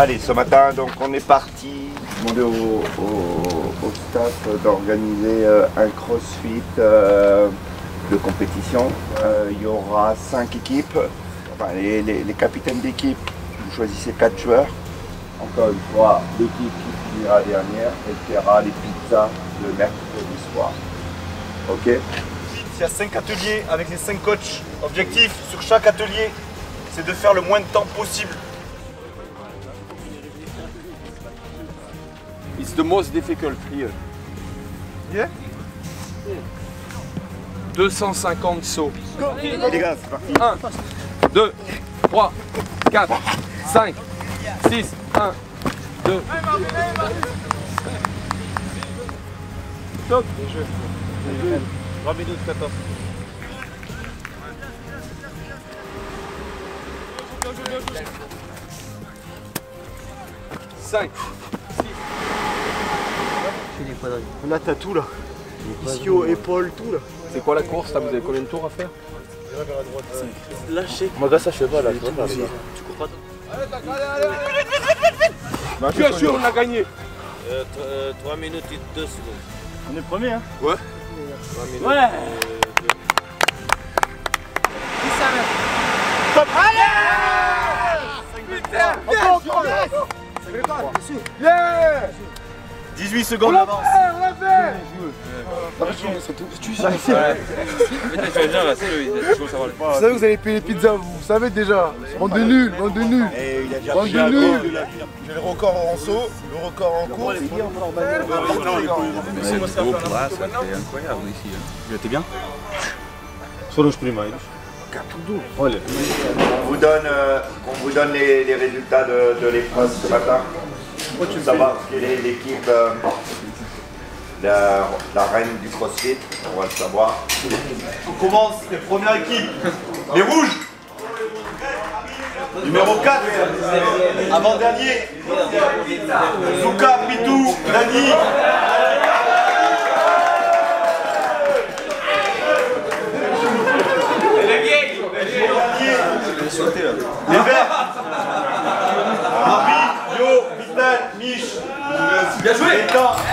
Allez, ce matin, donc on est parti demander au, au- au staff d'organiser euh, un crossfit euh, de compétition. Euh, il y aura cinq équipes. Enfin, les, capitaines d'équipe, vous choisissez quatre joueurs. Encore une fois, l'équipe qui finira dernière, elle fera les pizzas le mercredi soir. Ok? Il y a 5 ateliers avec les 5 coachs. Objectif sur chaque atelier, c'est de faire le moins de temps possible. It's the most difficult here. Yeah? 250 sauts. Les gars, c'est parti. 1, 2, 3, 4, 5, 6, 1, 2. Stop. 3 minutes 14. Là, t'as tout là. Ischio, épaule, tout là. C'est quoi la course là? Vous avez combien de tours à faire? Lâché. Moi, ça, je sais pas là. Tu cours pas. Bien sûr, on a gagné. 3 minutes et 2 secondes. On est premier, hein Ouais. 3 minutes. Ouais. Top Encore, encore Yeah 18 secondes d'avance. Vous savez que vous allez payer les pizzas, vous, savez déjà. Bande de nuls, bande de nuls. Et il a déjà Bande de nuls. J'ai le record en saut, le record en course. On vous donne, euh, on vous donne les, les résultats de, de l'épreuve ce matin. Pour savoir quelle est l'équipe, euh, la, reine du crossfit, on va le savoir. On commence les premières équipes. Les rouges. Numéro 4. Avant-dernier. Zuka, Pitou, Dani. はい。